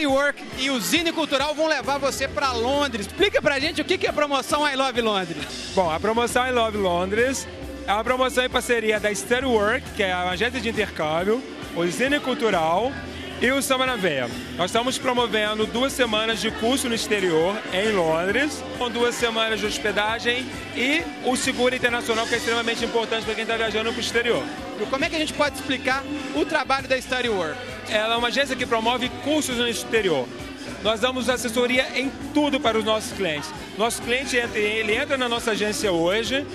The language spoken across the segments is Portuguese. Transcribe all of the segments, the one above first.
Study Work e o Zine Cultural vão levar você para Londres. Explica pra gente o que é a promoção I Love Londres. Bom, a promoção I Love Londres é uma promoção em parceria da Study Work, que é a agência de intercâmbio, o Zine Cultural e o Samba na Veia. Nós estamos promovendo duas semanas de curso no exterior em Londres, com duas semanas de hospedagem e o seguro internacional, que é extremamente importante para quem está viajando para o exterior. Como é que a gente pode explicar o trabalho da Study Work? Ela é uma agência que promove cursos no exterior. Nós damos assessoria em tudo para os nossos clientes. Nosso cliente entra, ele entra na nossa agência hoje,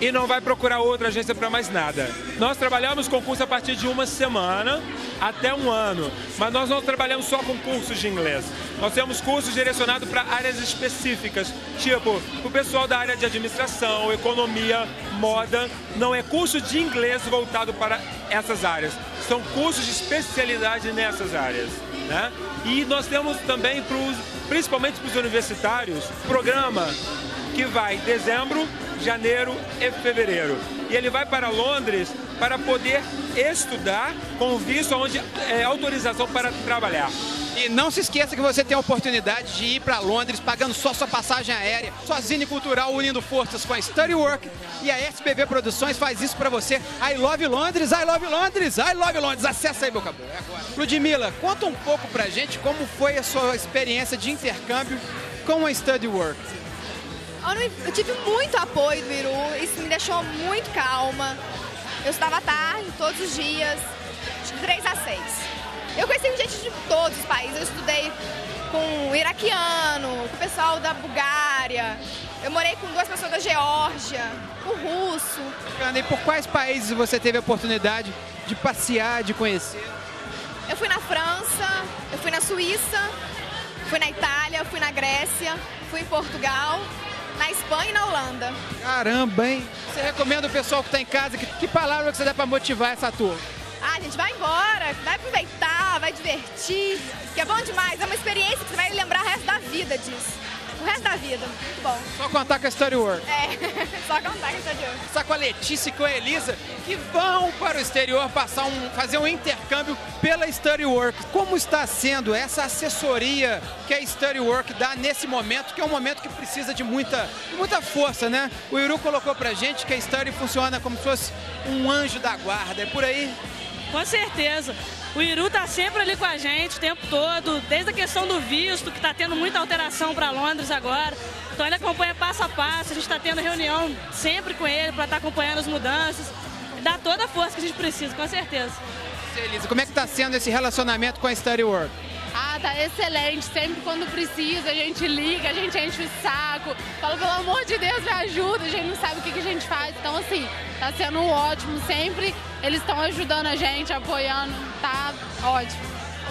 e não vai procurar outra agência para mais nada. Nós trabalhamos com curso a partir de uma semana até um ano, mas nós não trabalhamos só com cursos de inglês. Nós temos cursos direcionados para áreas específicas, tipo o pessoal da área de administração, economia, moda. Não é curso de inglês voltado para essas áreas, são cursos de especialidade nessas áreas. Né? E nós temos também, pros, principalmente para os universitários, programa que vai dezembro, janeiro e fevereiro. E ele vai para Londres para poder estudar com visto onde é autorização para trabalhar. E não se esqueça que você tem a oportunidade de ir para Londres pagando só sua passagem aérea, sua Zine Cultural unindo forças com a Study Work e a SPV Produções faz isso para você. I love Londres, I love Londres, I love Londres. Acessa aí, meu cabelo. É. Ludmilla, conta um pouco pra gente como foi a sua experiência de intercâmbio com a Study Work. Eu tive muito apoio do Iru, isso me deixou muito calma. Eu estava tarde todos os dias, de 3 a 6. Eu conheci gente de todos os países, eu estudei com o iraquiano, com o pessoal da Bulgária, eu morei com duas pessoas da Geórgia, o russo. E por quais países você teve a oportunidade de passear, de conhecer? Eu fui na França, eu fui na Suíça, fui na Itália, fui na Grécia, fui em Portugal na Espanha e na Holanda. Caramba, hein? Você recomenda o pessoal que está em casa, que, que palavra que você dá para motivar essa turma? Ah, gente, vai embora, vai aproveitar, vai divertir, que é bom demais, é uma experiência que você vai lembrar o resto da vida disso o resto da vida. Muito bom. Só contar com a Story World. É, só contar com a Story World. Só com a Letícia e com a Elisa, que vão para o exterior passar um, fazer um intercâmbio pela Study Work. Como está sendo essa assessoria que a Study Work dá nesse momento, que é um momento que precisa de muita, muita força, né? O Iru colocou pra gente que a Study funciona como se fosse um anjo da guarda. É por aí? Com certeza. O Iru tá sempre ali com a gente o tempo todo, desde a questão do visto, que está tendo muita alteração para Londres agora. Então ele acompanha passo a passo, a gente está tendo reunião sempre com ele para estar tá acompanhando as mudanças. Dá toda a força que a gente precisa, com certeza. Elisa, como é que está sendo esse relacionamento com a Study World? Tá excelente. Sempre quando precisa, a gente liga, a gente enche o saco. Fala, pelo amor de Deus, me ajuda. A gente não sabe o que, que a gente faz. Então, assim, tá sendo ótimo. Sempre eles estão ajudando a gente, apoiando. Tá ótimo.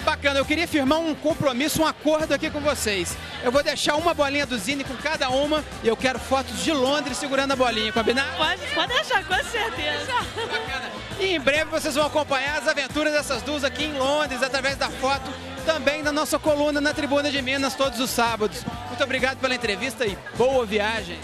Bacana, eu queria firmar um compromisso, um acordo aqui com vocês. Eu vou deixar uma bolinha do Zine com cada uma e eu quero fotos de Londres segurando a bolinha, combinado? Pode, pode deixar, com certeza. Bacana. E em breve vocês vão acompanhar as aventuras dessas duas aqui em Londres através da foto também na nossa coluna na Tribuna de Minas todos os sábados. Muito obrigado pela entrevista e boa viagem.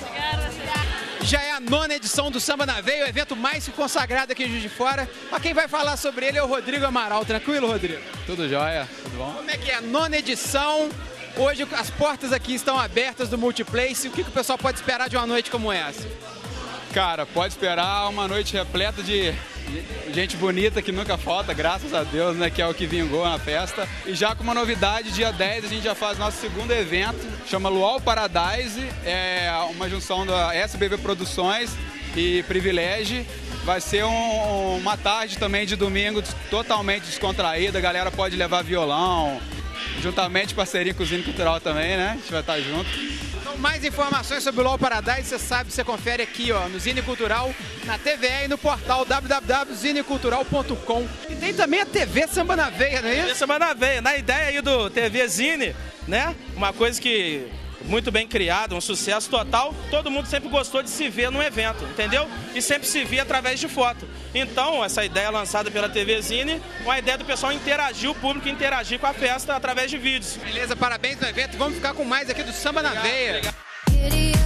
Já é a nona edição do Samba na Veia, o evento mais consagrado aqui em Juiz de Fora. Mas quem vai falar sobre ele é o Rodrigo Amaral. Tranquilo, Rodrigo? Tudo jóia, tudo bom? Como é que é a nona edição? Hoje as portas aqui estão abertas do Multiplace. O que, que o pessoal pode esperar de uma noite como essa? Cara, pode esperar uma noite repleta de gente bonita que nunca falta, graças a Deus, né, que é o que vingou na festa. E já com uma novidade, dia 10 a gente já faz nosso segundo evento, chama Luau Paradise, é uma junção da SBV Produções e Privilégio. Vai ser um, uma tarde também de domingo totalmente descontraída, a galera pode levar violão, juntamente parceria com o Zine Cultural também, né? A gente vai estar junto. Então, mais informações sobre o LOL Paradise, você sabe, você confere aqui ó, no Zine Cultural, na TVE e no portal www.zinecultural.com. E tem também a TV Samba na Veia, não é isso? TV Samba na Veia, na ideia aí do TV Zine, né? Uma coisa que muito bem criado, um sucesso total. Todo mundo sempre gostou de se ver num evento, entendeu? E sempre se via através de foto. Então, essa ideia lançada pela TV Zine, uma ideia do pessoal interagir, o público interagir com a festa através de vídeos. Beleza, parabéns no evento. Vamos ficar com mais aqui do Samba na obrigado, Veia. Obrigado.